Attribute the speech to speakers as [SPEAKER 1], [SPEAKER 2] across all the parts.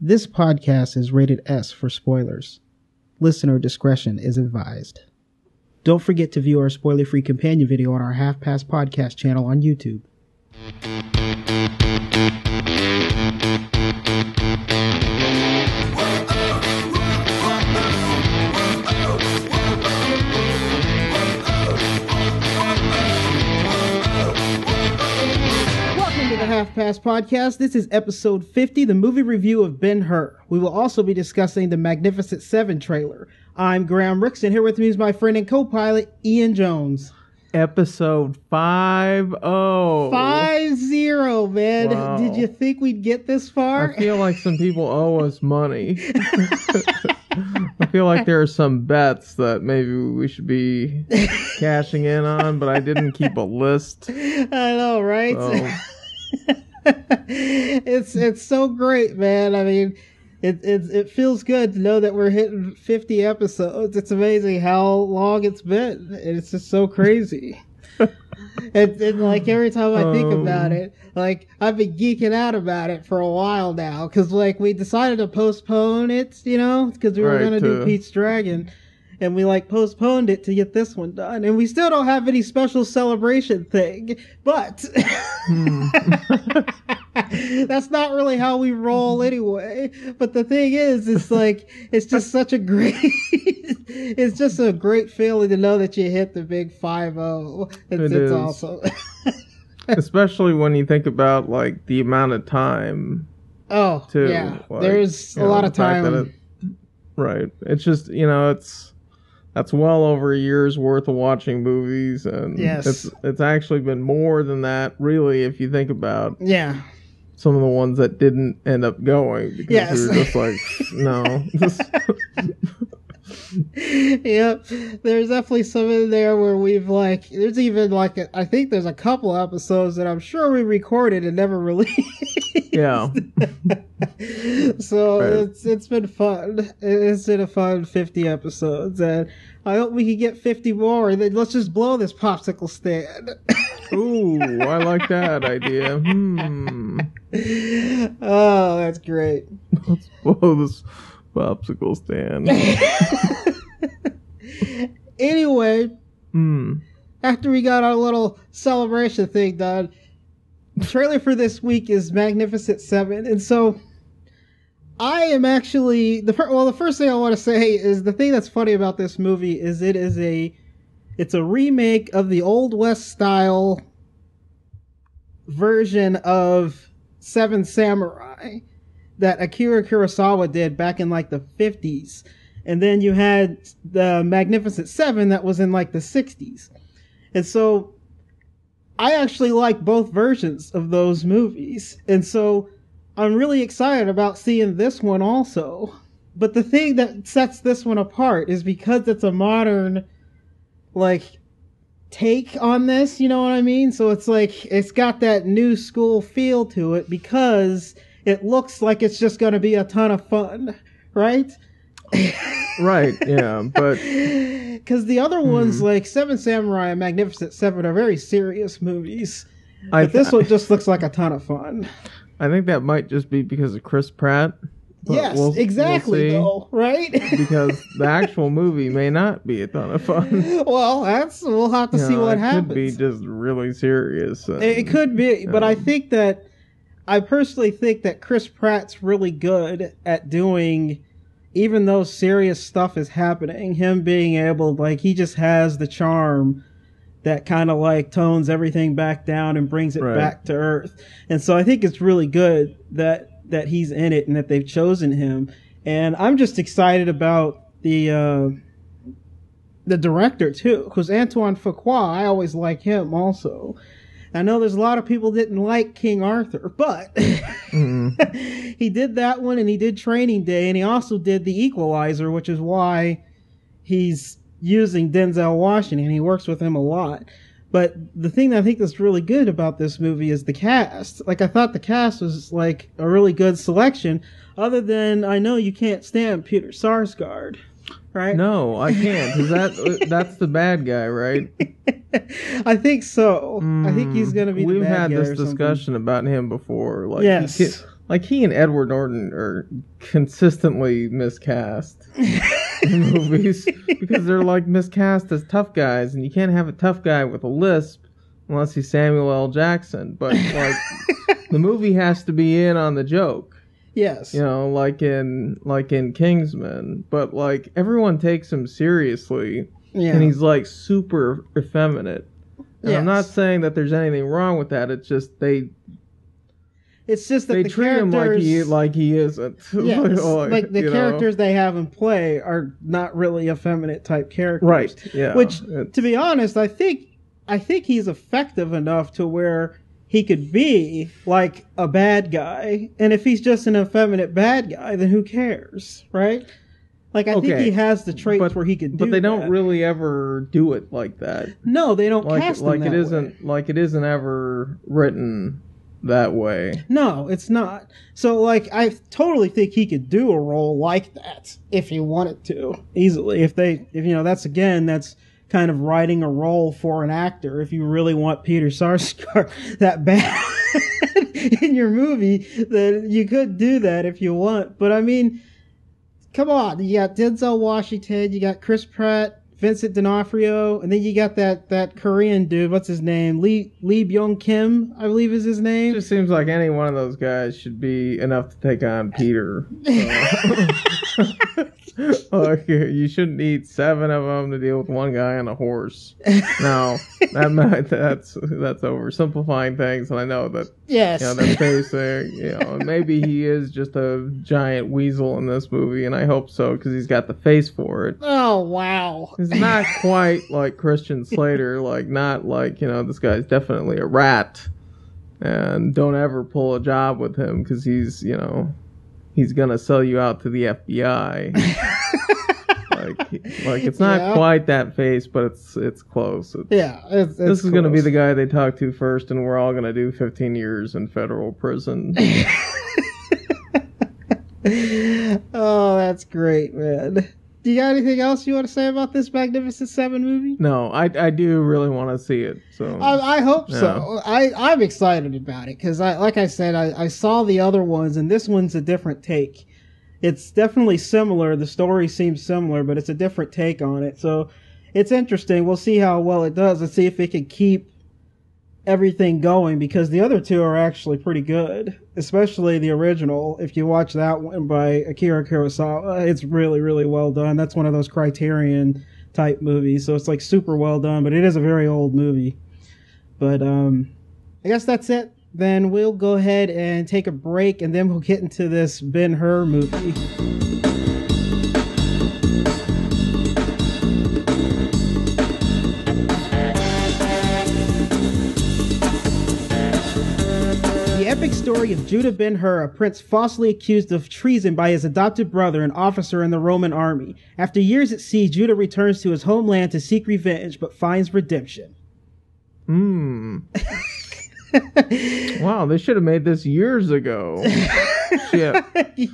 [SPEAKER 1] This podcast is rated S for spoilers. Listener discretion is advised. Don't forget to view our spoiler free companion video on our Half Past Podcast channel on YouTube. Past Podcast. This is episode 50, the movie review of Ben Hur. We will also be discussing the Magnificent Seven trailer. I'm Graham Ricks, and here with me is my friend and co pilot, Ian Jones.
[SPEAKER 2] Episode five oh.
[SPEAKER 1] Five zero, man.
[SPEAKER 2] Wow.
[SPEAKER 1] Did you think we'd get this far?
[SPEAKER 2] I feel like some people owe us money. I feel like there are some bets that maybe we should be cashing in on, but I didn't keep a list.
[SPEAKER 1] I know, right?
[SPEAKER 2] So,
[SPEAKER 1] it's it's so great, man. I mean, it it it feels good to know that we're hitting 50 episodes. It's amazing how long it's been. It's just so crazy. and, and like every time I think
[SPEAKER 2] Um.
[SPEAKER 1] about it, like I've been geeking out about it for a while now because like we decided to postpone it, you know, because we were
[SPEAKER 2] Right,
[SPEAKER 1] gonna do Pete's Dragon. And we like postponed it to get this one done, and we still don't have any special celebration thing. But. That's not really how we roll anyway. But the thing is, it's like it's just such a great it's just a great feeling to know that you hit the big five zero. It's,
[SPEAKER 2] It
[SPEAKER 1] it's awesome.
[SPEAKER 2] Especially when you think about like the amount of time
[SPEAKER 1] oh
[SPEAKER 2] too.
[SPEAKER 1] yeah,
[SPEAKER 2] like,
[SPEAKER 1] there's a
[SPEAKER 2] know,
[SPEAKER 1] lot of time.
[SPEAKER 2] it- right. It's just you know it's that's well over a year's worth of watching movies, and
[SPEAKER 1] Yes.
[SPEAKER 2] it's it's actually been more than that, really, if you think about
[SPEAKER 1] yeah,
[SPEAKER 2] some of the ones that didn't end up going because
[SPEAKER 1] Yes.
[SPEAKER 2] we were just like, no,
[SPEAKER 1] yep. There's definitely some in there where we've like. There's even like a, I think there's a couple episodes that I'm sure we recorded and never released.
[SPEAKER 2] yeah,
[SPEAKER 1] so
[SPEAKER 2] Right.
[SPEAKER 1] it's it's been fun. It's been a fun fifty episodes, and I hope we can get fifty more. And then let's just blow this popsicle stand.
[SPEAKER 2] ooh, I like that idea. Hmm,
[SPEAKER 1] oh, that's great.
[SPEAKER 2] let's blow this popsicle stand.
[SPEAKER 1] Anyway,
[SPEAKER 2] Hmm,
[SPEAKER 1] after we got our little celebration thing done, the trailer for this week is Magnificent Seven, and so I am actually the well. The first thing I want to say is the thing that's funny about this movie is it is a it's a remake of the old west style version of Seven Samurai that Akira Kurosawa did back in like the 50s. And then you had the Magnificent Seven that was in like the 60s. And so I actually like both versions of those movies. And so I'm really excited about seeing this one also. But the thing that sets this one apart is because it's a modern, like, take on this, you know what I mean? So it's like, it's got that new school feel to it because it looks like it's just going to be a ton of fun, right?
[SPEAKER 2] right, yeah, but
[SPEAKER 1] Because the other hmm. ones, like Seven Samurai and Magnificent Seven, are very serious movies.
[SPEAKER 2] I
[SPEAKER 1] But this one just looks like a ton of fun.
[SPEAKER 2] I think that might just be because of Chris Pratt.
[SPEAKER 1] yes,
[SPEAKER 2] we'll- we'll
[SPEAKER 1] exactly, though, right?
[SPEAKER 2] because the actual movie may not be a ton of fun.
[SPEAKER 1] well, that's we'll have to
[SPEAKER 2] You
[SPEAKER 1] see
[SPEAKER 2] know,
[SPEAKER 1] what
[SPEAKER 2] it
[SPEAKER 1] happens.
[SPEAKER 2] Could be just really serious. and-
[SPEAKER 1] It, could be, but I think that I personally think that Chris Pratt's really good at doing, even though serious stuff is happening. Him being able, like, he just has the charm that kind of like tones everything back down and brings it
[SPEAKER 2] Right.
[SPEAKER 1] back to earth. And so I think it's really good that that he's in it and that they've chosen him. And I'm just excited about the. Uh, the director too, because Antoine Fuqua, I always like him also. I know there's a lot of people didn't like King Arthur, but
[SPEAKER 2] Mm.
[SPEAKER 1] he did that one and he did Training Day and he also did The Equalizer, which is why he's using Denzel Washington. He works with him a lot. But the thing that I think that's really good about this movie is the cast. Like I thought the cast was like a really good selection. Other than I know you can't stand Peter Sarsgaard, right?
[SPEAKER 2] No, I can't. Is that that's the bad guy, right?
[SPEAKER 1] I think so. I think he's
[SPEAKER 2] Mm,
[SPEAKER 1] going to be. the
[SPEAKER 2] We've had this discussion about him before. Like,
[SPEAKER 1] Yes.
[SPEAKER 2] he like he and Edward Norton are consistently miscast in movies because they're like miscast as tough guys, and you can't have a tough guy with a lisp unless he's Samuel L. Jackson. But like the movie has to be in on the joke.
[SPEAKER 1] Yes.
[SPEAKER 2] You know, like in like in Kingsman, but like everyone takes him seriously,
[SPEAKER 1] yeah.
[SPEAKER 2] and he's like super effeminate. And I'm not saying that there's anything wrong with that. It's just they
[SPEAKER 1] it's just that
[SPEAKER 2] they
[SPEAKER 1] the
[SPEAKER 2] treat him like he like he isn't.
[SPEAKER 1] Yes, like the
[SPEAKER 2] you know?
[SPEAKER 1] characters they have in play are not really effeminate type characters.
[SPEAKER 2] right? Yeah.
[SPEAKER 1] Which,
[SPEAKER 2] It's-
[SPEAKER 1] to be honest, I think I think he's effective enough to where he could be like a bad guy, and if he's just an effeminate bad guy, then who cares, right? Like I think
[SPEAKER 2] Okay,
[SPEAKER 1] he has the traits
[SPEAKER 2] but-
[SPEAKER 1] where he could do.
[SPEAKER 2] but they don't
[SPEAKER 1] that.
[SPEAKER 2] really ever do it like that.
[SPEAKER 1] No, they don't
[SPEAKER 2] Like
[SPEAKER 1] cast him
[SPEAKER 2] like it
[SPEAKER 1] that way.
[SPEAKER 2] isn't like it isn't ever written that way.
[SPEAKER 1] No, it's not. So, like, I totally think he could do a role like that if he wanted to easily. If they, if you know, that's again, that's kind of writing a role for an actor. If you really want Peter Sarsgaard that bad in your movie, then you could do that if you want. But I mean, come on, you got Denzel Washington, you got Chris Pratt. Vincent D'Onofrio, and then you got that, that Korean dude. What's his name? Lee Lee Byung Kim, I believe is his
[SPEAKER 2] It
[SPEAKER 1] name.
[SPEAKER 2] just seems like any one of those guys should be enough to take on Peter. So. like you shouldn't need seven of them to deal with one guy on a horse. No, that might, that's that's oversimplifying things, and I know that
[SPEAKER 1] Yes.
[SPEAKER 2] you know that's basic. You know, maybe he is just a giant weasel in this movie, and I hope so because he's got the face for it.
[SPEAKER 1] Oh wow.
[SPEAKER 2] He's not quite like Christian Slater, like not like you know this guy's definitely a rat, and don't ever pull a job with him because he's you know he's gonna sell you out to the FBI. like like it's not
[SPEAKER 1] Yeah.
[SPEAKER 2] quite that face, but it's it's close. It's,
[SPEAKER 1] Yeah. It's, it's
[SPEAKER 2] this is gonna be the guy they talk to first, and we're all gonna do 15 years in federal prison.
[SPEAKER 1] oh, that's great, man. Do you got anything else you want to say about this Magnificent Seven movie?
[SPEAKER 2] no, I I do really want to see it. So
[SPEAKER 1] I, I hope so. I, I'm excited about it because, I, like I said, I, I saw the other ones, and this one's a different take. It's definitely similar. The story seems similar, but it's a different take on it. So it's interesting. We'll see how well it does and see if it can keep everything going because the other two are actually pretty good, especially the original. If you watch that one by Akira Kurosawa, it's really, really well done. That's one of those Criterion type movies, so it's like super well done, but it is a very old movie. But um, I guess that's it. Then we'll go ahead and take a break, and then we'll get into this Ben Hur movie. The epic story of Judah ben Hur, a prince falsely accused of treason by his adopted brother, an officer in the Roman army. After years at sea, Judah returns to his homeland to seek revenge, but finds redemption.
[SPEAKER 2] Hmm. wow, they should have made this years ago. Shit.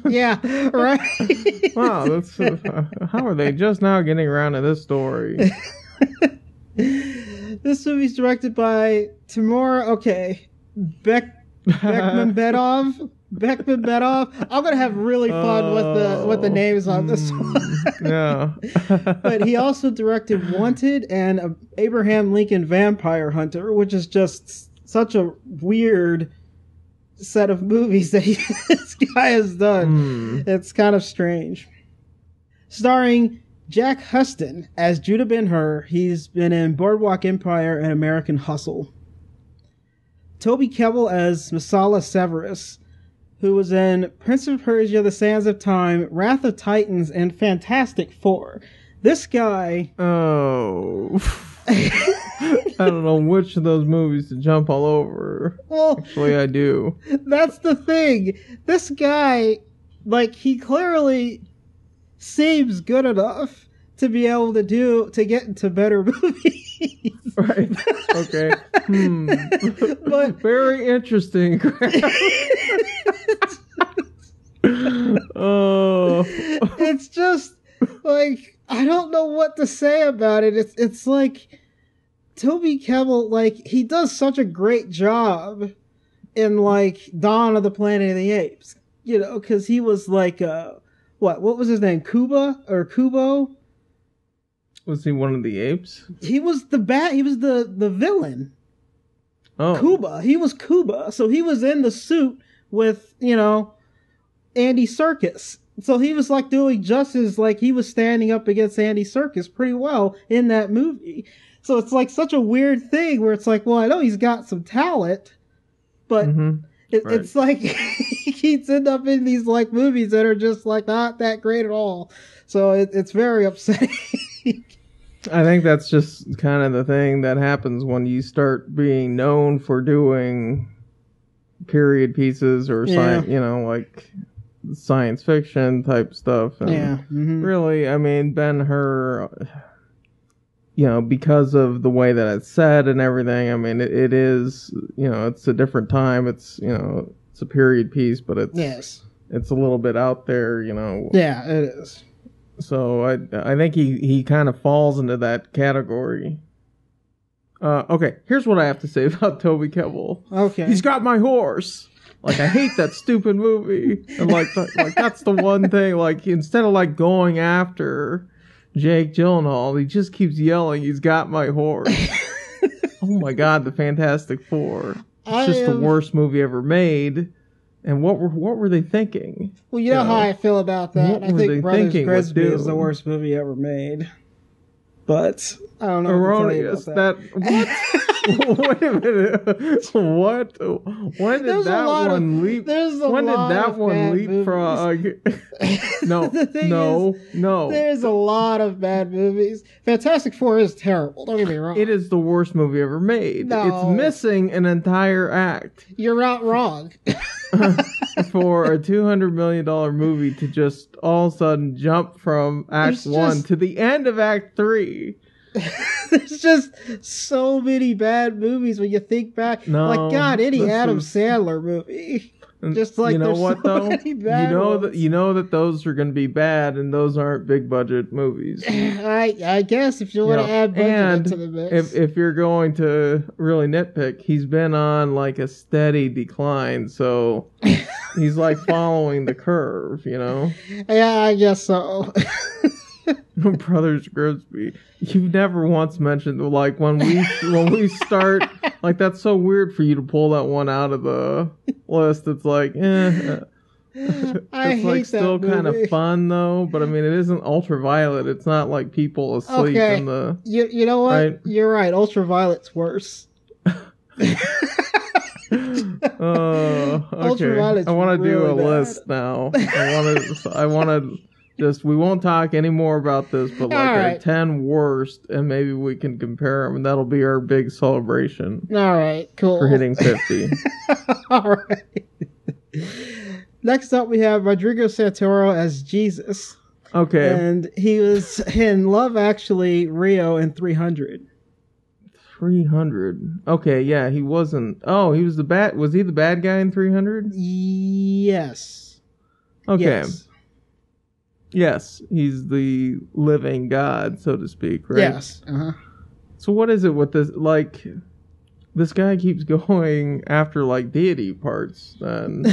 [SPEAKER 1] yeah, right.
[SPEAKER 2] Wow, that's uh, how are they just now getting around to this story?
[SPEAKER 1] this movie's directed by Timur. Okay, Beck Beckman Bedov. Beckman Bedov. I'm gonna have really fun with the with the names on this one.
[SPEAKER 2] Hmm, yeah.
[SPEAKER 1] but he also directed Wanted and Abraham Lincoln Vampire Hunter, which is just such a weird set of movies that he, this guy has done.
[SPEAKER 2] Hmm.
[SPEAKER 1] It's kind of strange. Starring Jack Huston as Judah Ben Hur. He's been in Boardwalk Empire and American Hustle. Toby Kebbell as Messala Severus, who was in Prince of Persia, The Sands of Time, Wrath of Titans, and Fantastic Four. This guy,
[SPEAKER 2] Oh. I don't know which of those movies to jump all over.
[SPEAKER 1] well,
[SPEAKER 2] Actually, I do.
[SPEAKER 1] that's the thing. This guy, like, he clearly seems good enough to be able to do to get into better movies.
[SPEAKER 2] Right. Okay. Hmm.
[SPEAKER 1] But-
[SPEAKER 2] very interesting. oh.
[SPEAKER 1] it's just like I don't know what to say about it. It's it's like Toby Kebbell, like he does such a great job in like Dawn of the Planet of the Apes. You know, because he was like, uh, what? What was his name? Cuba or Kubo?
[SPEAKER 2] Was he one of the apes?
[SPEAKER 1] He was the bat. He was the the villain.
[SPEAKER 2] Oh,
[SPEAKER 1] Koba. He was Koba. So he was in the suit with, you know, Andy Serkis. So he was like doing justice, like he was standing up against Andy Serkis pretty well in that movie. So it's like such a weird thing where it's like, well, I know he's got some talent, but
[SPEAKER 2] hmm
[SPEAKER 1] it,
[SPEAKER 2] right.
[SPEAKER 1] it's like he keeps end up in these like movies that are just like not that great at all. So it, it's very upsetting.
[SPEAKER 2] I think that's just kind of the thing that happens when you start being known for doing period pieces or
[SPEAKER 1] Yeah.
[SPEAKER 2] sci- you know, like science fiction type stuff. And
[SPEAKER 1] yeah. hmm
[SPEAKER 2] Really, I mean, Ben Hur, you know, because of the way that it's said and everything, I mean, it, it is, you know, it's a different time. It's, you know, it's a period piece, but it's,
[SPEAKER 1] Yes.
[SPEAKER 2] it's a little bit out there, you know.
[SPEAKER 1] Yeah, it is.
[SPEAKER 2] So I I think he he kind of falls into that category. Uh, okay, here's what I have to say about Toby Kebbell.
[SPEAKER 1] Okay.
[SPEAKER 2] He's got my horse. Like I hate that stupid movie. And like th- like that's the one thing. Like instead of like going after Jake Gyllenhaal, he just keeps yelling, "He's got my horse." oh my god, the Fantastic Four. It's
[SPEAKER 1] I
[SPEAKER 2] just the worst movie ever made. And what were what were they thinking?
[SPEAKER 1] Well, you know
[SPEAKER 2] Yeah.
[SPEAKER 1] how I feel about that.
[SPEAKER 2] What
[SPEAKER 1] I
[SPEAKER 2] were they
[SPEAKER 1] think Brothers
[SPEAKER 2] thinking
[SPEAKER 1] Grimsby is the worst movie ever made. But I don't know. what to tell you
[SPEAKER 2] Erroneous.
[SPEAKER 1] about
[SPEAKER 2] That, what? Wait a minute. What? When did
[SPEAKER 1] There's
[SPEAKER 2] that
[SPEAKER 1] lot of-
[SPEAKER 2] one leap?
[SPEAKER 1] there's a
[SPEAKER 2] when did that
[SPEAKER 1] of
[SPEAKER 2] one leapfrog? no,
[SPEAKER 1] The thing
[SPEAKER 2] no, no.
[SPEAKER 1] There's a lot of bad movies. Fantastic Four is terrible. Don't get me wrong.
[SPEAKER 2] It is the worst movie ever made.
[SPEAKER 1] No.
[SPEAKER 2] It's missing an entire act
[SPEAKER 1] You're not wrong.
[SPEAKER 2] for a two hundred million dollar movie to just all of a sudden jump from Act
[SPEAKER 1] There's
[SPEAKER 2] One
[SPEAKER 1] just-
[SPEAKER 2] to the end of Act Three.
[SPEAKER 1] There's just so many bad movies when you think back.
[SPEAKER 2] No,
[SPEAKER 1] like God, any Adam
[SPEAKER 2] is-
[SPEAKER 1] Sandler movie. Just like
[SPEAKER 2] you know what
[SPEAKER 1] so
[SPEAKER 2] though, you know that you know that those are going to be bad, and those aren't big budget movies.
[SPEAKER 1] I I guess if you want to add budget
[SPEAKER 2] And
[SPEAKER 1] into the mix.
[SPEAKER 2] if if you're going to really nitpick, he's been on like a steady decline, so he's like following the curve, you know.
[SPEAKER 1] yeah, I guess so.
[SPEAKER 2] Brothers Grimsby, you've never once mentioned like when we when we start like that's so weird for you to pull that one out of the list. It's like, eh. It's
[SPEAKER 1] hate
[SPEAKER 2] like still kind of fun though, but I mean it isn't ultraviolet. It's not like people asleep
[SPEAKER 1] Okay.
[SPEAKER 2] in the.
[SPEAKER 1] You you know what?
[SPEAKER 2] Right.
[SPEAKER 1] You're right. Ultraviolet's worse.
[SPEAKER 2] Oh, okay. I want to do a
[SPEAKER 1] bad.
[SPEAKER 2] list now. I want to. I want to just. We won't talk any more about this, but like
[SPEAKER 1] All
[SPEAKER 2] our ten worst, and maybe we can compare them, and that'll be our big celebration
[SPEAKER 1] All right, cool.
[SPEAKER 2] for hitting fifty.
[SPEAKER 1] All right. Next up, we have Rodrigo Santoro as Jesus,
[SPEAKER 2] Okay,
[SPEAKER 1] and he was in Love Actually, Rio, and 300.
[SPEAKER 2] three hundred. Okay, yeah, he wasn't. Oh, he was the bad. Was he the bad guy in three hundred?
[SPEAKER 1] Yes.
[SPEAKER 2] Okay.
[SPEAKER 1] Yes.
[SPEAKER 2] Yes, he's the living God, so to speak, right?
[SPEAKER 1] Yes. Uh-huh.
[SPEAKER 2] So what is it with this? Like, this guy keeps going after like deity parts, then,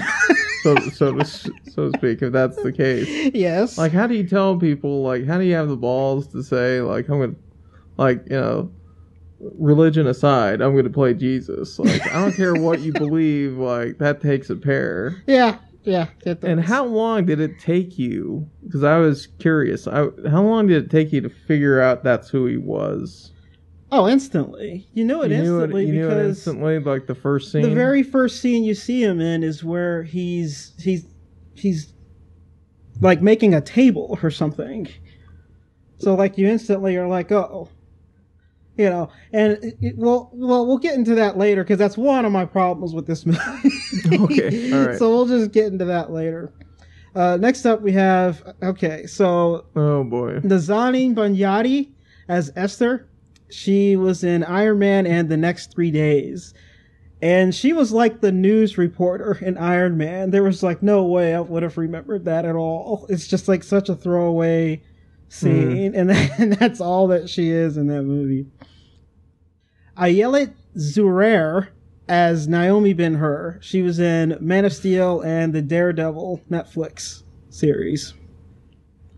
[SPEAKER 2] so so to so to speak, if that's the case.
[SPEAKER 1] Yes.
[SPEAKER 2] Like, how do you tell people? Like, how do you have the balls to say like I'm gonna, like you know, religion aside, I'm gonna play Jesus. Like, I don't care what you believe. Like, that takes a pair.
[SPEAKER 1] yeah. Yeah. Get
[SPEAKER 2] And how long did it take you? Because I was curious. I, how long did it take you to figure out that's who he was?
[SPEAKER 1] Oh, instantly. You knew it
[SPEAKER 2] you it,
[SPEAKER 1] instantly
[SPEAKER 2] you knew it
[SPEAKER 1] because
[SPEAKER 2] instantly, like the first scene.
[SPEAKER 1] the very first scene you see him in is where he's he's he's like making a table or something. So like you instantly are like, oh, you know, and it, it- well, well, we'll get into that later because that's one of my problems with this movie.
[SPEAKER 2] Okay, all right.
[SPEAKER 1] So we'll just get into that later. Uh, next up, we have okay, so
[SPEAKER 2] oh boy.
[SPEAKER 1] Nazanin Boniadi as Esther. She was in Iron Man and the Next Three Days. And she was like the news reporter in Iron Man. There was like no way I would have remembered that at all. It's just like such a throwaway scene. And, and that's all that she is in that movie. Ayelet Zurer as Naomi Ben Hur. She was in Man of Steel and the Daredevil Netflix series.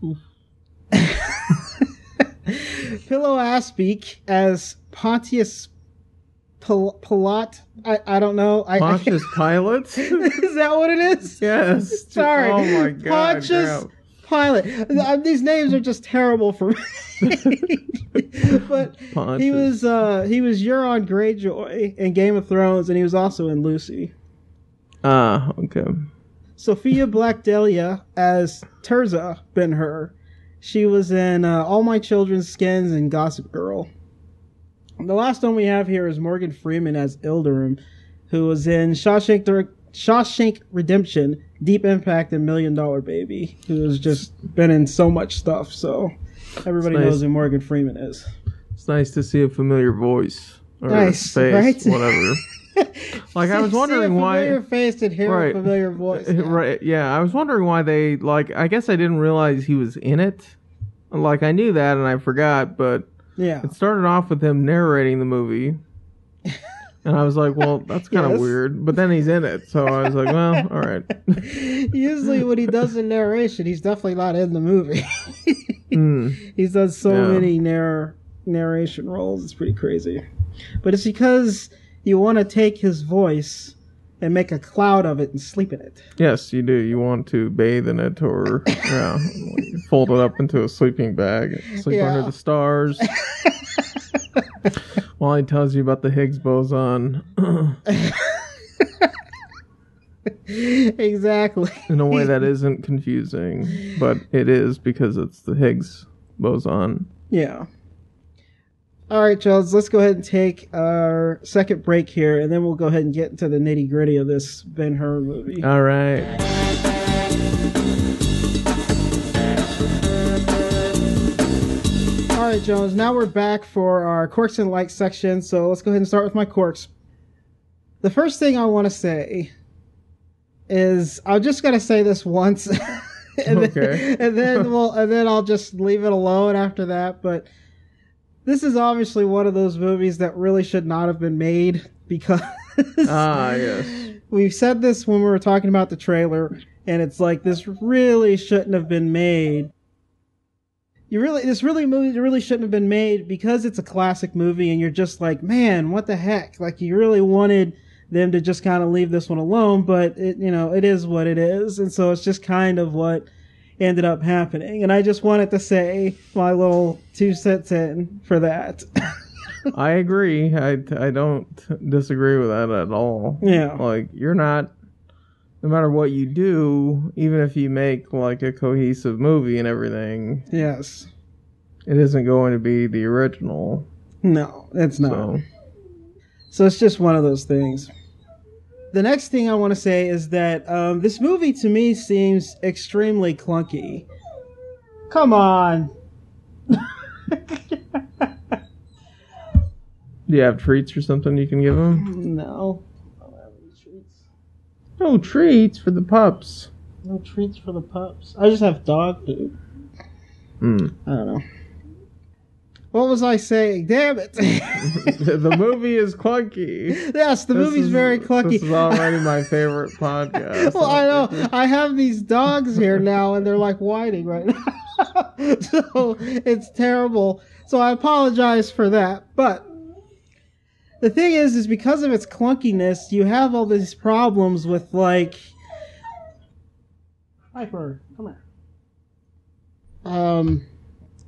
[SPEAKER 1] Pilou Asbæk as Pontius Pil- Pilat. I, I don't know. I,
[SPEAKER 2] Pontius Pilate?
[SPEAKER 1] is that what it is?
[SPEAKER 2] yes.
[SPEAKER 1] Sorry.
[SPEAKER 2] Oh my god.
[SPEAKER 1] Pontius. Pilate. Uh, These names are just terrible for me. but he was uh, he was Euron Greyjoy in Game of Thrones, and he was also in Lucy.
[SPEAKER 2] Ah, okay.
[SPEAKER 1] Sofia Black-D'Elia as Tirzah Ben Hur. She was in uh, All My Children's Skins and Gossip Girl. The last one we have here is Morgan Freeman as Ilderim, who was in Shawshank, Shawshank Redemption, Deep Impact, and Million Dollar Baby, who has just been in so much stuff. So everybody
[SPEAKER 2] nice.
[SPEAKER 1] knows who Morgan Freeman is.
[SPEAKER 2] It's nice to see a familiar voice. Or
[SPEAKER 1] Nice,
[SPEAKER 2] face,
[SPEAKER 1] right?
[SPEAKER 2] whatever. Like I was wondering why
[SPEAKER 1] familiar face and hear
[SPEAKER 2] Right.
[SPEAKER 1] a familiar voice.
[SPEAKER 2] Right. Yeah, I was wondering why they like. I guess I didn't realize he was in it. Like I knew that and I forgot, but
[SPEAKER 1] Yeah.
[SPEAKER 2] it started off with him narrating the movie, and I was like, "Well, that's kind of
[SPEAKER 1] Yes.
[SPEAKER 2] weird." But then he's in it, so I was like, "Well, all right."
[SPEAKER 1] Usually, when he does the narration, he's definitely not in the movie.
[SPEAKER 2] Mm.
[SPEAKER 1] He's done so
[SPEAKER 2] Yeah.
[SPEAKER 1] many narr- narration roles. It's pretty crazy. But it's because you want to take his voice and make a cloud of it and sleep in it.
[SPEAKER 2] Yes, you do. You want to bathe in it, or yeah, fold it up into a sleeping bag, and sleep
[SPEAKER 1] Yeah.
[SPEAKER 2] under the stars. While he tells you about the Higgs boson
[SPEAKER 1] exactly.
[SPEAKER 2] in a way that isn't confusing, but it is because it's the Higgs boson.
[SPEAKER 1] Yeah. All right, Charles, let's go ahead and take our second break here, and then we'll go ahead and get into the nitty gritty of this Ben Hur movie.
[SPEAKER 2] All right.
[SPEAKER 1] Right, Jones. Now we're back for our quirks and likes section. So let's go ahead and start with my quirks. The first thing I want to say is I'm just gonna say this once, and,
[SPEAKER 2] Okay.
[SPEAKER 1] then, and then we'll and then I'll just leave it alone after that. But this is obviously one of those movies that really should not have been made because
[SPEAKER 2] Ah, yes.
[SPEAKER 1] we said this when we were talking about the trailer, and it's like this really shouldn't have been made. You really, this really movie really shouldn't have been made because it's a classic movie, and you're just like, man, what the heck? Like you really wanted them to just kind of leave this one alone, but it, you know, it is what it is, and so it's just kind of what ended up happening. And I just wanted to say my little two cents in for that.
[SPEAKER 2] I agree. I, I don't disagree with that at all.
[SPEAKER 1] yeah,
[SPEAKER 2] Like, you're not, no matter what you do, even if you make like a cohesive movie and everything,
[SPEAKER 1] yes,
[SPEAKER 2] it isn't going to be the original.
[SPEAKER 1] no, it's not.
[SPEAKER 2] So,
[SPEAKER 1] So it's just one of those things. The next thing I want to say is that um, this movie to me seems extremely clunky. Come on.
[SPEAKER 2] do you have treats or something you can give them?
[SPEAKER 1] No. I don't have any treats.
[SPEAKER 2] No treats for the pups.
[SPEAKER 1] No treats for the pups. I just have dog food.
[SPEAKER 2] Hmm.
[SPEAKER 1] I don't know. What was I saying? Damn it.
[SPEAKER 2] the movie is clunky.
[SPEAKER 1] yes, the
[SPEAKER 2] This
[SPEAKER 1] movie's
[SPEAKER 2] is-
[SPEAKER 1] very clunky.
[SPEAKER 2] This is already my favorite podcast.
[SPEAKER 1] well, I know. I have these dogs here now, and they're like whining right now. so it's terrible. So I apologize for that. But the thing is, is because of its clunkiness, you have all these problems with like. Piper, come here. Um,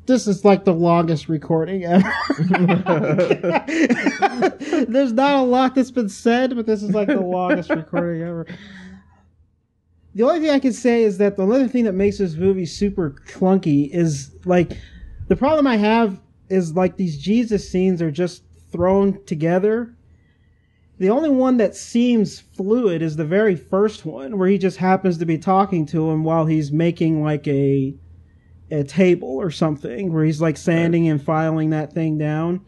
[SPEAKER 1] this is like the longest recording ever. There's not a lot that's been said, but this is like the longest recording ever. The only thing I can say is that the only thing that makes this movie super clunky is like the problem I have is like these Jesus scenes are just thrown together. The only one that seems fluid is the very first one where he just happens to be talking to him while he's making like a a table or something where he's like sanding and filing that thing down.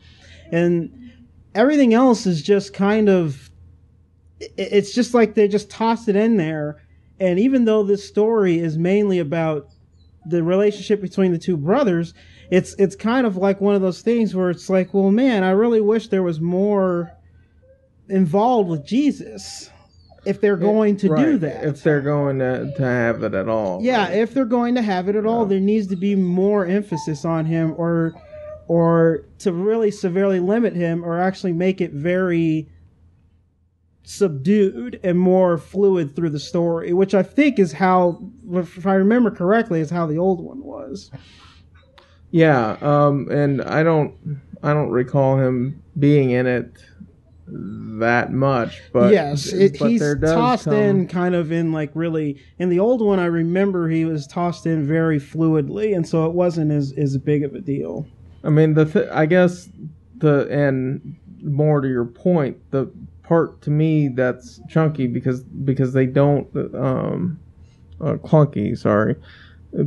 [SPEAKER 1] And everything else is just kind of it's just like they just tossed it in there and even though this story is mainly about the relationship between the two brothers it's it's kind of like one of those things where it's like well man i really wish there was more involved with Jesus if they're eh, going to do that.
[SPEAKER 2] If they're going to, to have it at all.
[SPEAKER 1] yeah, if they're going to have it at all, there needs to be more emphasis on him or or to really severely limit him or actually make it very subdued and more fluid through the story, which I think is how if I remember correctly is how the old one was.
[SPEAKER 2] Yeah, um, and I don't, I don't recall him being in it that much. But
[SPEAKER 1] yes, it,
[SPEAKER 2] but
[SPEAKER 1] he's tossed
[SPEAKER 2] come-
[SPEAKER 1] in kind of in like really in the old one. I remember he was tossed in very fluidly, and so it wasn't as as big of a deal.
[SPEAKER 2] I mean, the th- I guess the and more to your point, the part to me that's chunky because because they don't um, uh, clunky. Sorry,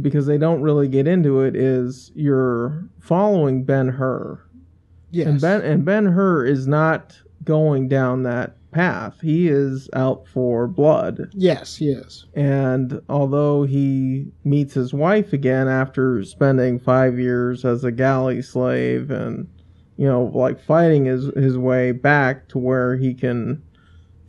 [SPEAKER 2] because they don't really get into it. Is you're following Ben Hur.
[SPEAKER 1] Yes,
[SPEAKER 2] And Ben and Ben Hur is not going down that path. He is out for blood.
[SPEAKER 1] yes, yes,
[SPEAKER 2] And although he meets his wife again after spending five years as a galley slave and you know, like fighting his his way back to where he can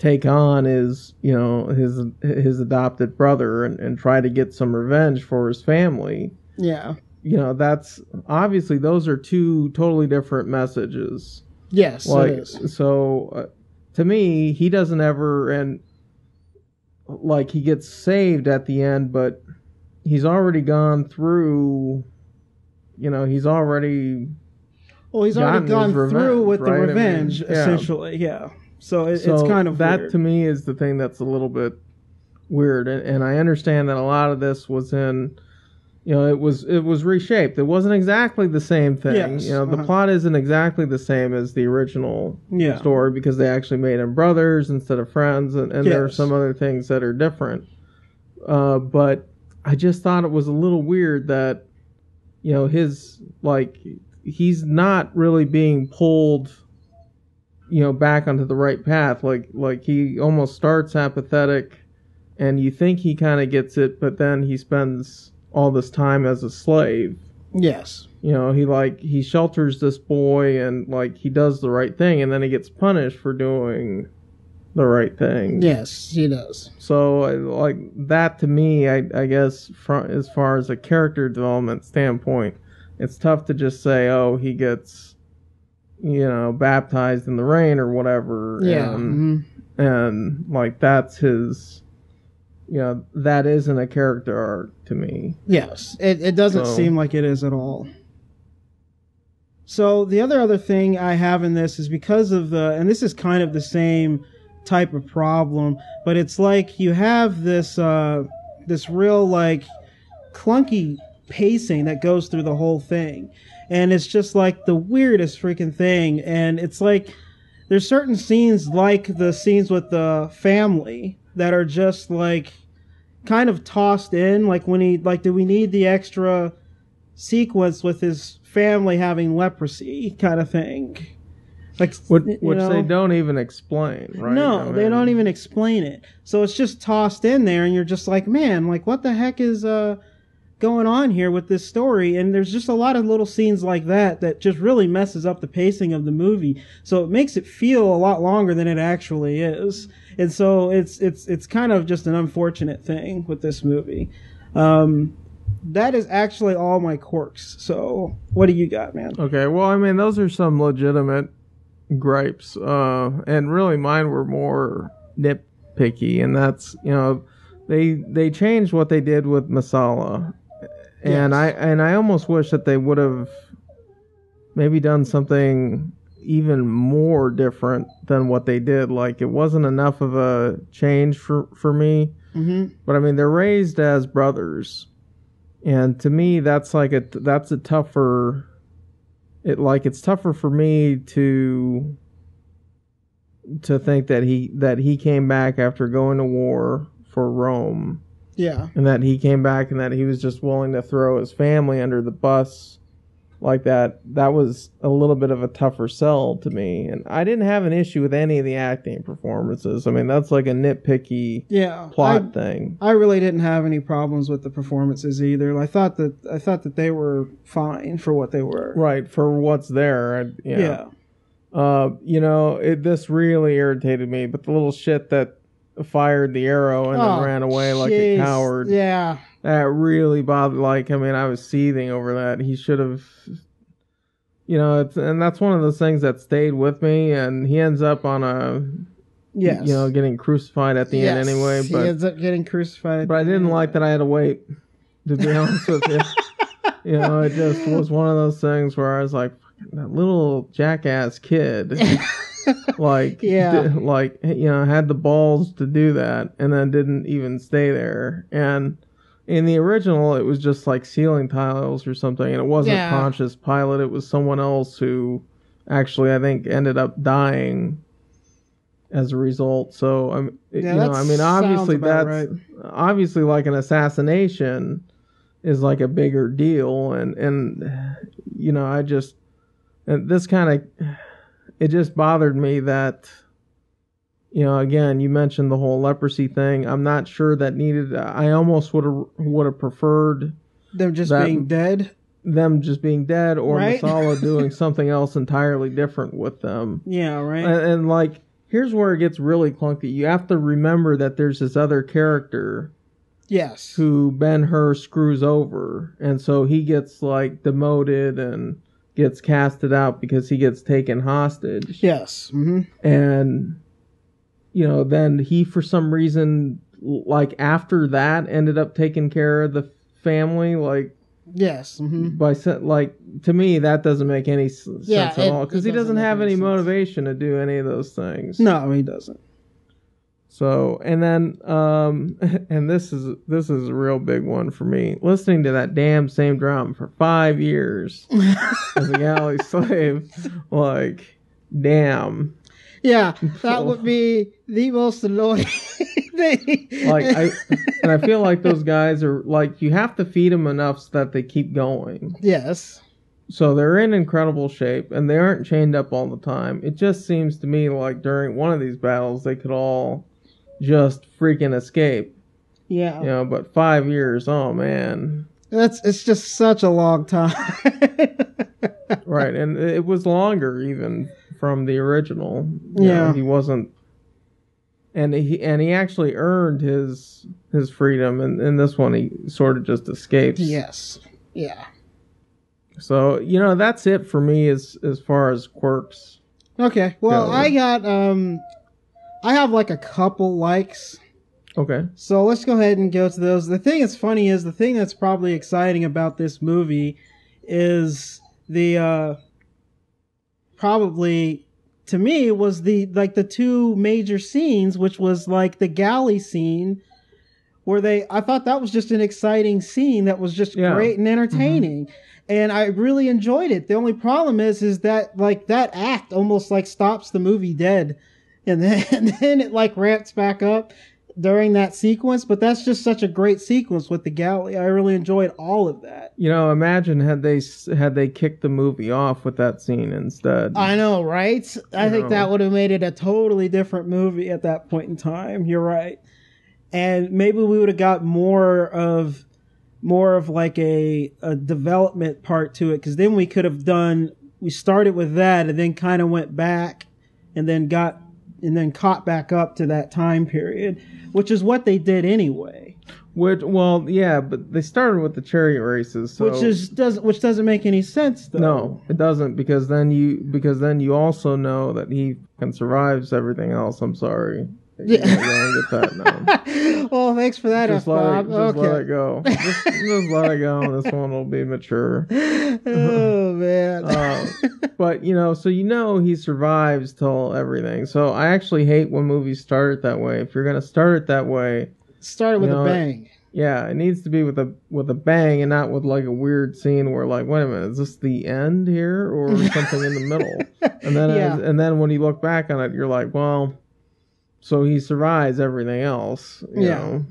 [SPEAKER 2] take on his you know his his adopted brother and, and try to get some revenge for his family
[SPEAKER 1] yeah,
[SPEAKER 2] you know that's obviously those are two totally different messages
[SPEAKER 1] yes.
[SPEAKER 2] like so uh, to me he doesn't ever and like he gets saved at the end but he's already gone through you know he's already
[SPEAKER 1] Well, he's already gone
[SPEAKER 2] his
[SPEAKER 1] through
[SPEAKER 2] revenge,
[SPEAKER 1] with the
[SPEAKER 2] right? I mean,
[SPEAKER 1] revenge,
[SPEAKER 2] yeah.
[SPEAKER 1] essentially. Yeah. So it,
[SPEAKER 2] so
[SPEAKER 1] it's kind of
[SPEAKER 2] that
[SPEAKER 1] weird.
[SPEAKER 2] to me is the thing that's a little bit weird and, and i understand that a lot of this was in you know it was it was reshaped it wasn't exactly the same thing
[SPEAKER 1] Yes,
[SPEAKER 2] you know the
[SPEAKER 1] uh-huh.
[SPEAKER 2] plot isn't exactly the same as the original
[SPEAKER 1] Yeah.
[SPEAKER 2] story because they actually made them brothers instead of friends and, and there are some other things that are different uh, but i just thought it was a little weird that you know his like he's not really being pulled you know back onto the right path like like he almost starts apathetic and you think he kind of gets it but then he spends all this time as a slave
[SPEAKER 1] Yes.
[SPEAKER 2] you know he like he shelters this boy and like he does the right thing and then he gets punished for doing the right thing
[SPEAKER 1] Yes, he does.
[SPEAKER 2] so I- like that to me i, I guess from as far as a character development standpoint it's tough to just say oh he gets you know baptized in the rain or whatever
[SPEAKER 1] Yeah.
[SPEAKER 2] and,
[SPEAKER 1] mhm.
[SPEAKER 2] and like that's his you know that isn't a character arc to me
[SPEAKER 1] Yes, it, it doesn't
[SPEAKER 2] So-
[SPEAKER 1] seem like it is at all. So the other other thing I have in this is because of the, and this is kind of the same type of problem, but it's like you have this uh, this real like clunky pacing that goes through the whole thing, and it's just like the weirdest freaking thing, and it's like there's certain scenes like the scenes with the family that are just like kind of tossed in. Like when he like do we need the extra sequence with his family having leprosy kind of thing? Like
[SPEAKER 2] which, they don't even explain right?
[SPEAKER 1] No
[SPEAKER 2] I
[SPEAKER 1] they don't even explain it. So it's just tossed in there and you're just like man like what the heck is uh going on here with this story and there's just a lot of little scenes like that that just really messes up the pacing of the movie. So it makes it feel a lot longer than it actually is. And so it's it's it's kind of just an unfortunate thing with this movie. Um that is actually all my quirks. So what do you got man?
[SPEAKER 2] Okay, well, I mean, those are some legitimate gripes, uh, and really mine were more nitpicky, and that's you know, they they changed what they did with Messala, and
[SPEAKER 1] Yes.
[SPEAKER 2] I and I almost wish that they would have maybe done something even more different than what they did. Like it wasn't enough of a change for for me.
[SPEAKER 1] mm-hmm.
[SPEAKER 2] But I mean, they're raised as brothers, and to me, that's like a that's a tougher. It like it's tougher for me to to think that he that he came back after going to war for Rome,
[SPEAKER 1] yeah
[SPEAKER 2] and that he came back and that he was just willing to throw his family under the bus like that. That was a little bit of a tougher sell to me, and I didn't have an issue with any of the acting performances. I mean, that's like a nitpicky
[SPEAKER 1] yeah
[SPEAKER 2] plot
[SPEAKER 1] I-
[SPEAKER 2] thing.
[SPEAKER 1] I really didn't have any problems with the performances either. I thought that I thought that they were fine for what they were.
[SPEAKER 2] Right, for what's there. I, yeah.
[SPEAKER 1] Yeah.
[SPEAKER 2] Uh, you know, it, this really irritated me. But the little shit that fired the arrow and
[SPEAKER 1] Oh,
[SPEAKER 2] then ran away like a coward.
[SPEAKER 1] Yeah.
[SPEAKER 2] That really bothered. Like, I mean, I was seething over that. He should have. You know, it's and that's one of those things that stayed with me. And he ends up on a,
[SPEAKER 1] Yes.
[SPEAKER 2] you know, getting crucified at the end anyway. But he
[SPEAKER 1] ends up getting crucified.
[SPEAKER 2] but I didn't like that I had to wait. To be honest with you, you know, it just was one of those things where I was like, that little jackass kid, like,
[SPEAKER 1] Yeah.
[SPEAKER 2] di- like you know, had the balls to do that, and then didn't even stay there. And in the original, it was just like ceiling tiles or something, and it wasn't
[SPEAKER 1] Yeah.
[SPEAKER 2] Pontius Pilate. It was someone else who actually, I think, ended up dying as a result. So I'm,
[SPEAKER 1] Yeah,
[SPEAKER 2] you know, I mean, obviously that's obviously like an assassination is like a bigger deal, and and you know, I just and this kind of it just bothered me that you know again you mentioned the whole leprosy thing i'm not sure that needed i almost would have would have preferred
[SPEAKER 1] them just
[SPEAKER 2] that-
[SPEAKER 1] being dead.
[SPEAKER 2] them just being dead or
[SPEAKER 1] Right?
[SPEAKER 2] Messala doing something else entirely different with them
[SPEAKER 1] Yeah, right.
[SPEAKER 2] and, and like here's where it gets really clunky you have to remember that there's this other character
[SPEAKER 1] yes.
[SPEAKER 2] who Ben Hur screws over, and so he gets like demoted and gets casted out because he gets taken hostage.
[SPEAKER 1] Yes. hmm
[SPEAKER 2] And you know, then he for some reason like after that ended up taking care of the family like
[SPEAKER 1] Yes. hmm
[SPEAKER 2] by like to me that doesn't make any s- sense
[SPEAKER 1] Yeah,
[SPEAKER 2] at
[SPEAKER 1] it-
[SPEAKER 2] all because he
[SPEAKER 1] doesn't
[SPEAKER 2] doesn't have
[SPEAKER 1] any
[SPEAKER 2] any
[SPEAKER 1] sense.
[SPEAKER 2] motivation to do any of those things.
[SPEAKER 1] No, he doesn't.
[SPEAKER 2] So, and then, um, and this is this is a real big one for me. Listening to that damn same drum for five years as a galley slave, like, damn.
[SPEAKER 1] Yeah, that would be the most annoying thing.
[SPEAKER 2] Like I, and I feel like those guys are like you have to feed them enough so that they keep going.
[SPEAKER 1] yes.
[SPEAKER 2] So they're in incredible shape and they aren't chained up all the time. It just seems to me like during one of these battles they could all just freaking escape.
[SPEAKER 1] Yeah.
[SPEAKER 2] You know, but five years, oh man.
[SPEAKER 1] That's it's just such a long time.
[SPEAKER 2] Right, and it was longer even from the original. You know,
[SPEAKER 1] Yeah.
[SPEAKER 2] he wasn't, and he and he actually earned his his freedom, and in this one he sort of just escapes.
[SPEAKER 1] yes. Yeah.
[SPEAKER 2] So you know that's it for me as as far as quirks.
[SPEAKER 1] Okay. Well,
[SPEAKER 2] Yeah.
[SPEAKER 1] I got um I have like a couple likes.
[SPEAKER 2] Okay.
[SPEAKER 1] So let's go ahead and go to those. The thing that's funny is the thing that's probably exciting about this movie is the uh probably to me was the like the two major scenes which was like the galley scene where they I thought that was just an exciting scene that was just
[SPEAKER 2] Yeah. Mm-hmm.
[SPEAKER 1] great and entertaining. And I really enjoyed it. The only problem is is that like that act almost like stops the movie dead. And then and then it like ramps back up during that sequence, but that's just such a great sequence with the galley. I really enjoyed all of that.
[SPEAKER 2] You know, imagine had they had they kicked the movie off with that scene instead.
[SPEAKER 1] I know, right? I think
[SPEAKER 2] know.
[SPEAKER 1] that would have made it a totally different movie at that point in time. You're right. And maybe we would have got more of more of like a a development part to it cuz then we could have done we started with that and then kind of went back and then got and then caught back up to that time period, which is what they did anyway.
[SPEAKER 2] Which, well, yeah, but they started with the chariot races, so
[SPEAKER 1] which is doesn't which doesn't make any sense though.
[SPEAKER 2] no, it doesn't because then you because then you also know that he can survives everything else. I'm sorry.
[SPEAKER 1] Yeah.
[SPEAKER 2] don't- you don't get that now.
[SPEAKER 1] well, thanks for that,
[SPEAKER 2] just let
[SPEAKER 1] Bob.
[SPEAKER 2] it, just let it go. Just, just let it go. This one will be mature.
[SPEAKER 1] oh man.
[SPEAKER 2] Uh, but you know, so you know he survives till everything. So I actually hate when movies start it that way. If you're gonna start it that way,
[SPEAKER 1] start it
[SPEAKER 2] with know,
[SPEAKER 1] a bang.
[SPEAKER 2] yeah, it needs to be with a with a bang and not with like a weird scene where like, wait a minute, is this the end here or something in the middle? And then
[SPEAKER 1] Yeah.
[SPEAKER 2] and then when you look back on it, you're like, well, so he survives everything else. You
[SPEAKER 1] Yeah.
[SPEAKER 2] Know?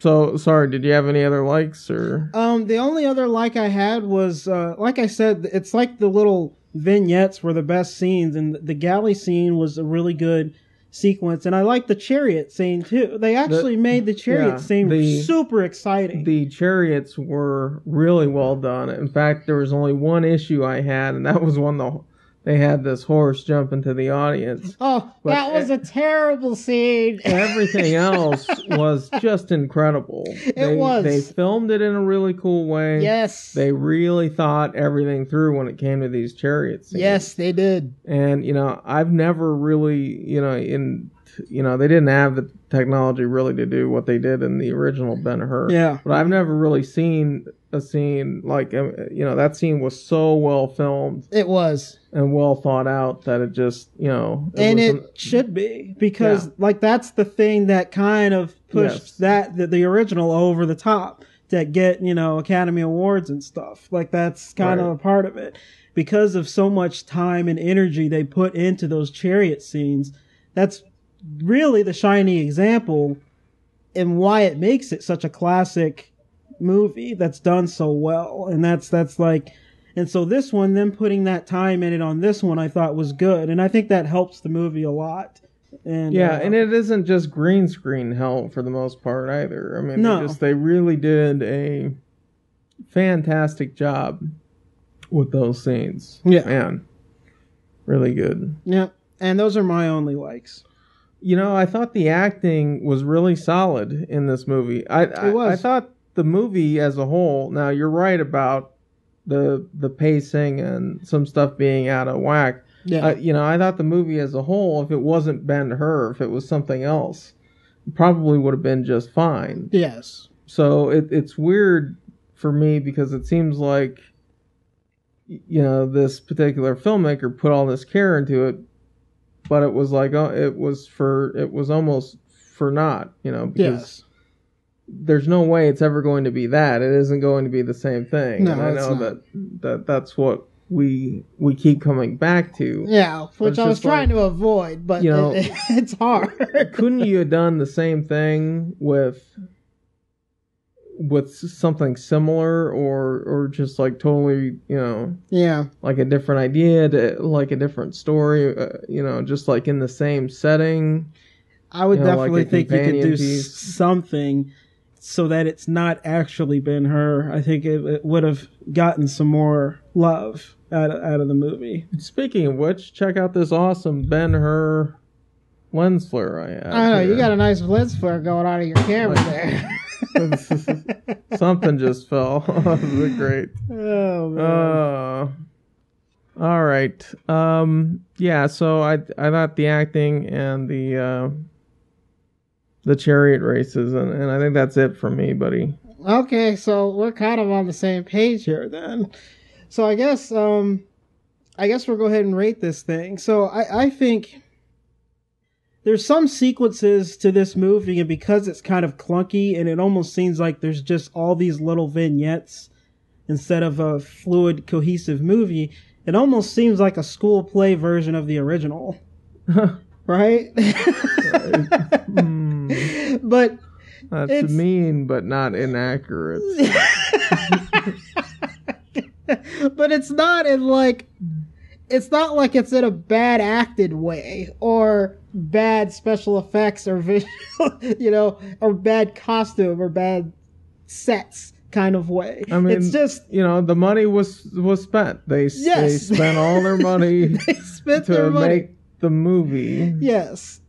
[SPEAKER 2] So sorry, did you have any other likes or?
[SPEAKER 1] Um, the only other like I had was, uh, like I said, it's like the little vignettes were the best scenes, and the galley scene was a really good sequence, and I like the chariot scene too. They actually made the chariot
[SPEAKER 2] yeah,
[SPEAKER 1] scene
[SPEAKER 2] the-
[SPEAKER 1] super exciting.
[SPEAKER 2] the chariots were really well done. In fact, there was only one issue I had, and that was one the they had this horse jump into the audience.
[SPEAKER 1] Oh,
[SPEAKER 2] But
[SPEAKER 1] that was a terrible scene.
[SPEAKER 2] Everything else was just incredible. It
[SPEAKER 1] was.
[SPEAKER 2] They filmed it in a really cool way.
[SPEAKER 1] yes.
[SPEAKER 2] They really thought everything through when it came to these chariot scenes.
[SPEAKER 1] yes, they did.
[SPEAKER 2] And you know, I've never really, you know, in you know, they didn't have the technology really to do what they did in the original Ben Hur.
[SPEAKER 1] Yeah.
[SPEAKER 2] But I've never really seen a scene like uh, you know that scene was so well filmed
[SPEAKER 1] It was.
[SPEAKER 2] and well thought out that it just you know
[SPEAKER 1] and it should be because
[SPEAKER 2] Yeah.
[SPEAKER 1] like that's the thing that kind of pushed
[SPEAKER 2] Yes.
[SPEAKER 1] that the, the original over the top that get you know academy awards and stuff like that's kind of a part of it because of so much time and energy they put into those chariot scenes that's really the shiny example and why it makes it such a classic movie that's done so well and that's that's like and so this one them putting that time in it on this one i thought was good and i think that helps the movie a lot and
[SPEAKER 2] yeah,
[SPEAKER 1] uh,
[SPEAKER 2] and it isn't just green screen hell for the most part either. I mean,
[SPEAKER 1] No.
[SPEAKER 2] they just they really did a fantastic job with those scenes.
[SPEAKER 1] Yeah.
[SPEAKER 2] man, really good.
[SPEAKER 1] yeah and those are my only likes
[SPEAKER 2] You know, I thought the acting was really solid in this movie. I I,
[SPEAKER 1] was.
[SPEAKER 2] I thought the movie as a whole. Now you're right about the the pacing and some stuff being out of whack.
[SPEAKER 1] yeah
[SPEAKER 2] Uh, you know, I thought the movie as a whole, if it wasn't Ben Hur, if it was something else, probably would have been just fine.
[SPEAKER 1] yes
[SPEAKER 2] So it, it's weird for me because it seems like, you know, this particular filmmaker put all this care into it, but it was like, oh, it was for, it was almost for not, you know, because
[SPEAKER 1] yes
[SPEAKER 2] there's no way it's ever going to be that. It isn't going to be the same thing.
[SPEAKER 1] No,
[SPEAKER 2] and I know that, that that's what we, we keep coming back to.
[SPEAKER 1] yeah which i was
[SPEAKER 2] just like,
[SPEAKER 1] trying to avoid but
[SPEAKER 2] you know,
[SPEAKER 1] it, it's hard
[SPEAKER 2] couldn't you have done the same thing with with something similar or or just like totally you know
[SPEAKER 1] yeah
[SPEAKER 2] like a different idea to, like a different story uh, you know just like in the same setting
[SPEAKER 1] I would
[SPEAKER 2] You know,
[SPEAKER 1] definitely
[SPEAKER 2] a
[SPEAKER 1] think you could do
[SPEAKER 2] piece.
[SPEAKER 1] something so that it's not actually Ben-Hur. I think it, it would have gotten some more love out of, out of the movie.
[SPEAKER 2] speaking of which check out this awesome ben hur lens flare i have
[SPEAKER 1] I know you got a nice lens flare going on in your camera there.
[SPEAKER 2] something just fell great
[SPEAKER 1] oh man.
[SPEAKER 2] Uh, all right. Um, yeah. So I I thought the acting and the uh, the chariot races, and, and I think that's it for me, buddy.
[SPEAKER 1] Okay, so we're kind of on the same page here then. So I guess um I guess we'll go ahead and rate this thing. So I, I think there's some sequences to this movie and because it's kind of clunky and it almost seems like there's just all these little vignettes instead of a fluid cohesive movie, it almost seems like a school play version of the original. Right?
[SPEAKER 2] Hmm,
[SPEAKER 1] but
[SPEAKER 2] that's
[SPEAKER 1] It's-
[SPEAKER 2] mean, but not inaccurate.
[SPEAKER 1] but it's not in like it's not like it's in a bad acted way or bad special effects or visual you know or bad costume or bad sets kind of way
[SPEAKER 2] I mean,
[SPEAKER 1] it's just
[SPEAKER 2] you know, the money was was spent. They
[SPEAKER 1] Yes.
[SPEAKER 2] they spent all their money
[SPEAKER 1] they spent
[SPEAKER 2] to
[SPEAKER 1] their money
[SPEAKER 2] make the movie.
[SPEAKER 1] yes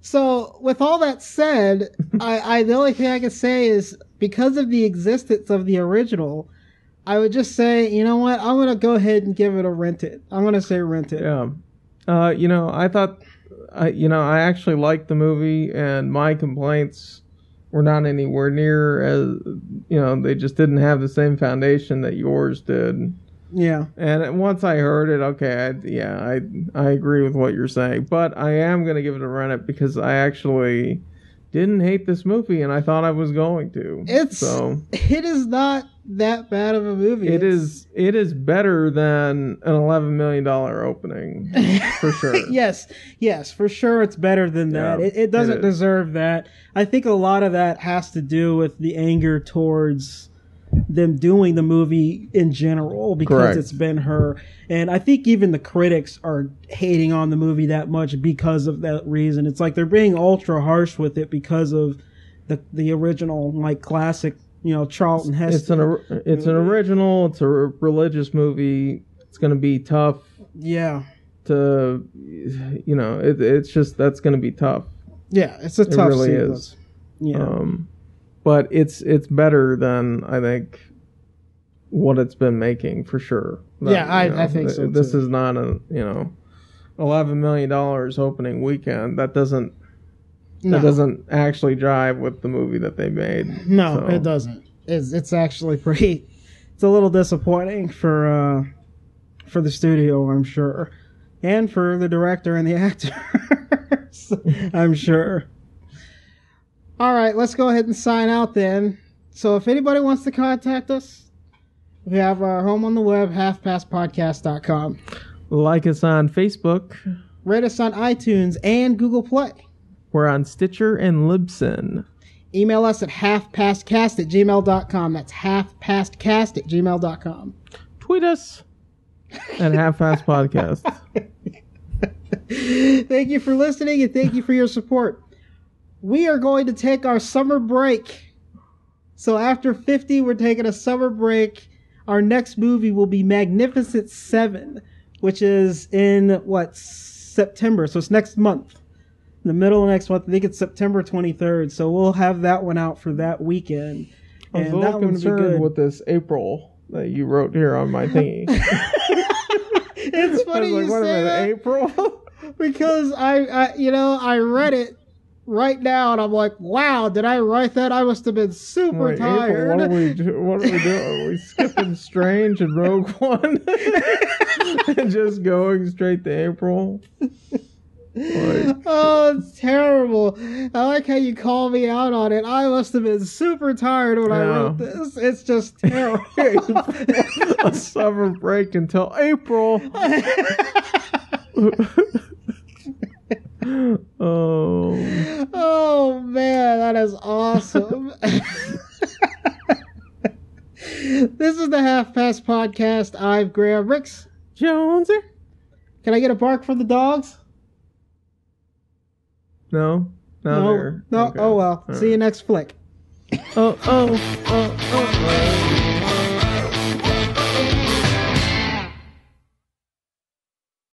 [SPEAKER 1] so with all that said I, I the only thing i can say is because of the existence of the original i would just say you know what i'm gonna go ahead and give it a rent it i'm gonna say rent it
[SPEAKER 2] Yeah. Uh, you know, I thought, I, you know, I actually liked the movie, and my complaints were not anywhere near as, you know, they just didn't have the same foundation that yours did.
[SPEAKER 1] yeah
[SPEAKER 2] And once I heard it, okay, I, yeah, I I agree with what you're saying, but I am gonna give it a rent it because I actually didn't hate this movie, and I thought I was going to.
[SPEAKER 1] It's
[SPEAKER 2] so
[SPEAKER 1] it is not that bad of a movie.
[SPEAKER 2] it
[SPEAKER 1] It's-
[SPEAKER 2] is it is better than an eleven million dollar opening for sure.
[SPEAKER 1] yes, yes, for sure it's better than that.
[SPEAKER 2] Yeah,
[SPEAKER 1] it, it doesn't
[SPEAKER 2] it
[SPEAKER 1] deserve that. I think a lot of that has to do with the anger towards them doing the movie in general because
[SPEAKER 2] Correct.
[SPEAKER 1] it's Ben-Hur. And I think even the critics are hating on the movie that much because of that reason. It's like they're being ultra harsh with it because of the the original like classic, you know, Charlton Heston.
[SPEAKER 2] it's an or- it's an original. It's a religious movie. It's going to be tough
[SPEAKER 1] Yeah.
[SPEAKER 2] to, you know, it, it's just that's going to be tough.
[SPEAKER 1] Yeah, it's a tough It
[SPEAKER 2] really
[SPEAKER 1] sequence.
[SPEAKER 2] is.
[SPEAKER 1] Yeah.
[SPEAKER 2] Um, but it's it's better than I think what it's been making for sure.
[SPEAKER 1] Yeah, I-
[SPEAKER 2] you
[SPEAKER 1] I think so,
[SPEAKER 2] This
[SPEAKER 1] too.
[SPEAKER 2] is not a you know, eleven million dollars opening weekend. That doesn't
[SPEAKER 1] no,
[SPEAKER 2] that doesn't actually drive with the movie that they made.
[SPEAKER 1] no,
[SPEAKER 2] So,
[SPEAKER 1] it doesn't. It's, it's actually pretty. It's a little disappointing for uh, for the studio, I'm sure, and for the director and the actors. I'm sure. All right, let's go ahead and sign out then. So, if anybody wants to contact us, we have our home on the web, halfpastpodcast.com.
[SPEAKER 2] Like us on Facebook.
[SPEAKER 1] Rate us on iTunes and Google Play.
[SPEAKER 2] We're on Stitcher and Libsyn.
[SPEAKER 1] Email us at halfpastcast at gmail.com. That's halfpastcast at gmail.com.
[SPEAKER 2] Tweet us at Half Past Podcast.
[SPEAKER 1] thank you for listening and thank you for your support. We are going to take our summer break. So after 50, we're taking a summer break. Our next movie will be Magnificent Seven, which is in what September. So it's next month, the middle of next month. I think it's September 23rd. So we'll have that one out for that weekend.
[SPEAKER 2] I was
[SPEAKER 1] And
[SPEAKER 2] a
[SPEAKER 1] that
[SPEAKER 2] little
[SPEAKER 1] one will be
[SPEAKER 2] concerned
[SPEAKER 1] good.
[SPEAKER 2] with this April that you wrote here on my thingy.
[SPEAKER 1] it's funny
[SPEAKER 2] like,
[SPEAKER 1] you say
[SPEAKER 2] minute,
[SPEAKER 1] that.
[SPEAKER 2] April?
[SPEAKER 1] because I, I, you know, I read it right now, and I'm like, wow, did I write that? I must have been super
[SPEAKER 2] Wait, April,
[SPEAKER 1] tired.
[SPEAKER 2] what are we do- what are we doing? Are we skipping Strange and Rogue One? and just going straight to April? Like,
[SPEAKER 1] oh, it's terrible. I like how you call me out on it. I must have been super tired when I wrote this. It's just terrible.
[SPEAKER 2] a summer break until April. oh,
[SPEAKER 1] oh man, that is awesome. this is the Half Past Podcast. I'm Graham Ricks.
[SPEAKER 2] Jonesy?
[SPEAKER 1] Can I get a bark from the dogs?
[SPEAKER 2] No, not
[SPEAKER 1] no. No.
[SPEAKER 2] Okay.
[SPEAKER 1] Oh well.
[SPEAKER 2] All
[SPEAKER 1] See you next flick.
[SPEAKER 2] Oh, oh, oh, oh, oh.